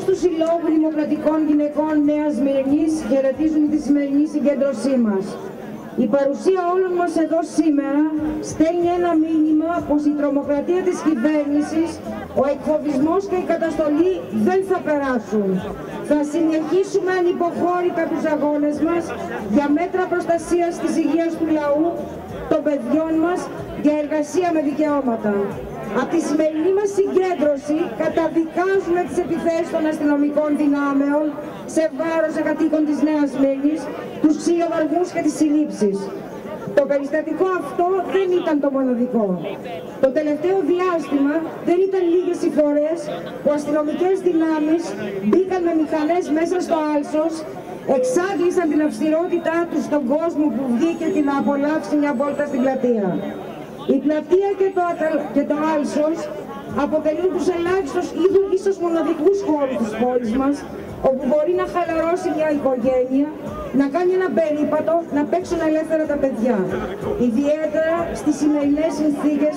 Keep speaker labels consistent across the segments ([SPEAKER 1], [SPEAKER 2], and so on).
[SPEAKER 1] τους Συλλόγους Δημοκρατικών Γυναικών Νέας Μυρνής χαιρετίζουν τη σημερινή συγκέντρωσή μας. Η παρουσία όλων μας εδώ σήμερα στέλνει ένα μήνυμα πως η τρομοκρατία της κυβέρνησης, ο εκφοβισμός και η καταστολή δεν θα περάσουν. Θα συνεχίσουμε ανυποχώρητα τους αγώνες μας για μέτρα προστασίας της υγείας του λαού, των παιδιών μας, για εργασία με δικαιώματα. Από τη σημερινή μας συγκέντρωση καταδικάζουμε τις επιθέσεις των αστυνομικών δυνάμεων σε βάρος εκατοίκων της Νέας Μήνης, τους ξυλοβαργούς και τις συλλήψεις. Το περιστατικό αυτό δεν ήταν το μοναδικό. Το τελευταίο διάστημα δεν ήταν λίγες οι φορές που αστυνομικές δυνάμεις μπήκαν με μηχανές μέσα στο άλσος, εξάγλισαν την αυστηρότητά τους στον κόσμο που βγήκε και να απολαύσει μια βόλτα στην πλατεία. Η πλατεία και το, και το άλσος αποτελούν τους ελάχιστους ή ίσως μοναδικούς χώρους της πόλης μας, όπου μπορεί να χαλαρώσει μια οικογένεια, να κάνει ένα περίπατο, να παίξουν ελεύθερα τα παιδιά. Ιδιαίτερα στις σημερινές συνθήκες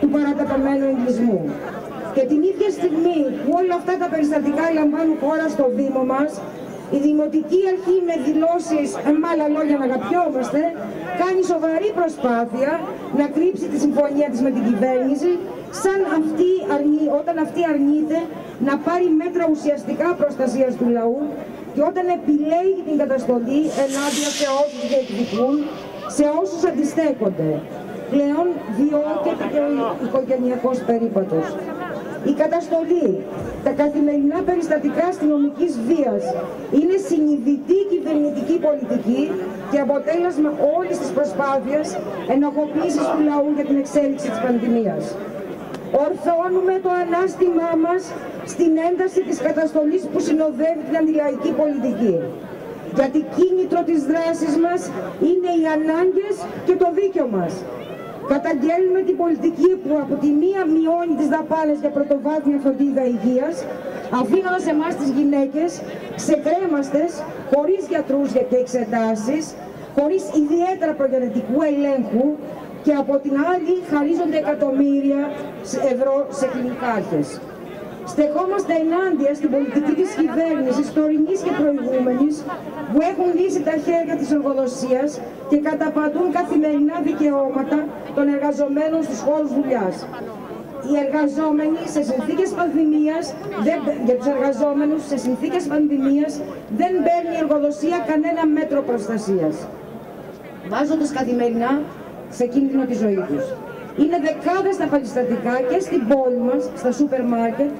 [SPEAKER 1] του παραταταμένου εγκλισμού. Και την ίδια στιγμή που όλα αυτά τα περιστατικά λαμβάνουν χώρα στο Δήμο μας, η Δημοτική Αρχή με δηλώσεις, με άλλα λόγια να αγαπιόμαστε, κάνει σοβαρή προσπάθεια να κρύψει τη συμφωνία της με την κυβέρνηση, σαν αυτή, όταν αυτή αρνείται να πάρει μέτρα ουσιαστικά προστασίας του λαού και όταν επιλέγει την καταστολή ενάντια σε όσους διεκδικούν, σε όσους αντιστέκονται. Πλέον διώκεται και ο οικογενειακός περίπατος. Η καταστολή, τα καθημερινά περιστατικά αστυνομικής βίας είναι συνειδητή κυβερνητική πολιτική και αποτέλεσμα όλης της προσπάθειας ενοχοποίησης του λαού για την εξέλιξη της πανδημίας. Ορθώνουμε το ανάστημά μας στην ένταση της καταστολής που συνοδεύει την αντιλαϊκή πολιτική. Γιατί κίνητρο της δράσης μας είναι οι ανάγκες και το δίκιο μας. Καταγγέλνουμε την πολιτική που από τη μία μειώνει τις δαπάνες για πρωτοβάθμια φροντίδα υγείας, αφήνοντας εμάς τις γυναίκες ξεκρέμαστες, χωρίς γιατρούς και εξετάσεις, χωρίς ιδιαίτερα προγενετικού ελέγχου και από την άλλη χαρίζονται εκατομμύρια ευρώ σε κλινικάρχες. Στεχόμαστε ενάντια στην πολιτική της κυβέρνησης, τωρινής και προηγούμενης, που έχουν λύσει τα χέρια της εργοδοσίας και καταπατούν καθημερινά δικαιώματα των εργαζομένων στους χώρους δουλειάς. Οι εργαζόμενοι σε συνθήκες πανδημίας, δεν, για τους εργαζόμενους σε συνθήκες πανδημίας δεν παίρνει η εργοδοσία κανένα μέτρο προστασίας, βάζοντας καθημερινά σε κίνδυνο τη ζωή τους. Είναι δεκάδες τα περιστατικά και στην πόλη μας, στα σούπερ μάρκετ,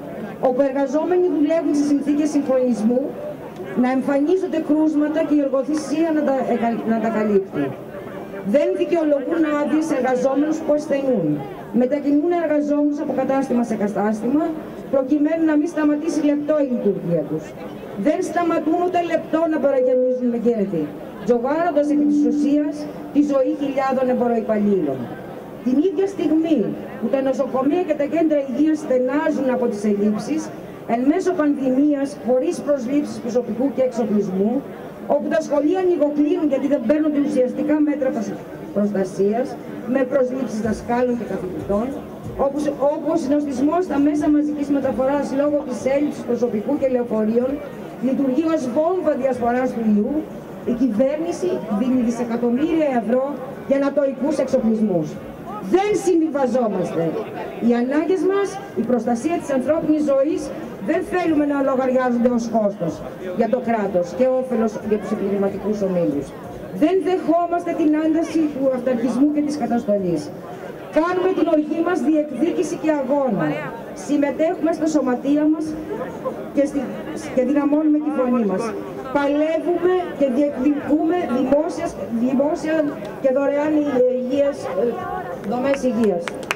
[SPEAKER 1] όπου εργαζόμενοι δουλεύουν σε συνθήκες συγχρονισμού, να εμφανίζονται κρούσματα και η εργοθυσία να τα, να τα καλύπτει. Δεν δικαιολογούν άδειες εργαζόμενους που ασθενούν. Μετακινούν εργαζόμενους από κατάστημα σε κατάστημα, προκειμένου να μην σταματήσει λεπτό η λειτουργία τους. Δεν σταματούν ούτε λεπτό να παραγεννίζουν με γέννητη, τζογάροντας επί της ουσίας τη ζωή χιλιάδων εμποροϊπαλλήλων. Την ίδια στιγμή που τα νοσοκομεία και τα κέντρα υγείας στενάζουν από τις ελλείψεις, εν μέσω πανδημίας, χωρίς προσλήψεις προσωπικού και εξοπλισμού, όπου τα σχολεία ανοιγοκλίνουν γιατί δεν παίρνονται ουσιαστικά μέτρα προστασίας, με προσλήψεις δασκάλων και καθηγητών, όπως, όπου ο συνοστισμός στα μέσα μαζικής μεταφοράς λόγω της έλλειψης προσωπικού και λεωφορείων λειτουργεί ως βόμβα διασποράς του ιού, η κυβέρνηση δίνει δισεκατομμύρια ευρώ για νατοικούς εξοπλισμούς δεν συμβιβαζόμαστε. Οι ανάγκες μας, η προστασία της ανθρώπινης ζωής δεν θέλουμε να λογαριάζονται ως κόστος για το κράτος και όφελος για τους επιχειρηματικούς ομίλους. Δεν δεχόμαστε την άνταση του αυταρχισμού και της καταστολής. Κάνουμε την οργή μας διεκδίκηση και αγώνα. Συμμετέχουμε στα σωματεία μας και, στη, και δυναμώνουμε τη φωνή μας. Παλεύουμε και διεκδικούμε δημόσια, δημόσια και δωρεάν υγείας, Domés i guies.